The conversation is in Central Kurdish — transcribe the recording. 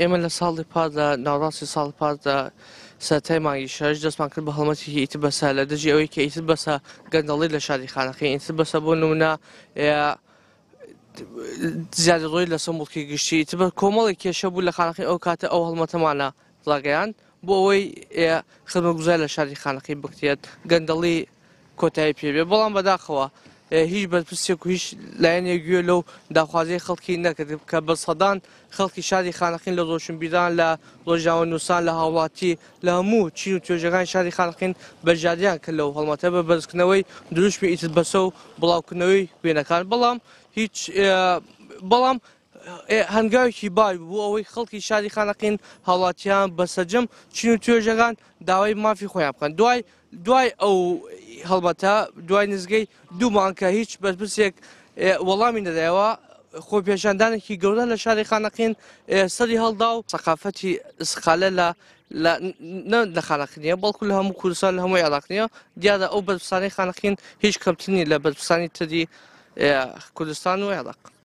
ئێمە لە ساڵی پادا ناڕاستی ساڵ پادا سەتای مانگی شەش دەستمان کرد بە هەڵمەتی هیت بەسە لە دەژی ئەوەی کە ئیتر بەسە گەندەڵی لە شاری خانەکەی ئیتر بەسە بۆ نمونە زیادە ڕۆی لە سمبڵکی گشتی ئیتر بە کۆمەڵی کێشە بوو لە خانەکەی ئەو کاتە ئەو هەڵمەتەمانە ڵاگەیان بۆ ئەوەی خمە گوزای لە شاری خانەکەی بکرێت گەندەڵی کۆتایی پێبێ بەڵام بەداخەوە هیچ بەرپرسێک و هیچ لایەنێ گوێ لەو داخوازیی خەڵکی نەکرد کە بە سەدان خەڵکی شاری خانەقین لە زۆشنبیران لە ڕۆژاوە نووسان لە هاوڵاتی لە هەموو چین و توێژەکان شاری خانەقین بەرژادیان کرد لەو هەڵمەتە بە بەرزکردنەوەی دروشمی ئیتر بەسە و بڵاوکردنەوەی وێنەکان بەڵام هیچ بەڵام هەنگاوێکی باش بوو ئەوەی خەڵکی شاری خانەقین هاوڵاتیان بەسەجم چین و توێژەکان داوای مافی خۆیان بکەن دوای دوای ئەو هەڵبەتا دوای نزگەی دوو مانکە هیچ بەرپرسێک وەڵامی نەدایەوە خۆ پێشاندانێکی گەورە لە شاری خانەقین سەری هەڵدا و سەقافەتی سخالە لە لە خانەقینە بەڵکو لە هەموو کوردستان لە هەمووی علاقنیە دیادا ئەو بەرپرسانی خانەقین هیچ کەمتنی لە بەرپرسانی تری کوردستان و عێراق